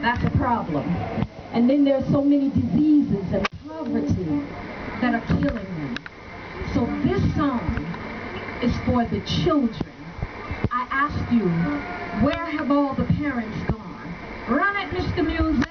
That's a problem. And then there are so many diseases and poverty that are killing them. So this song is for the children. I ask you, where have all the parents gone? Run it, Mr. Music.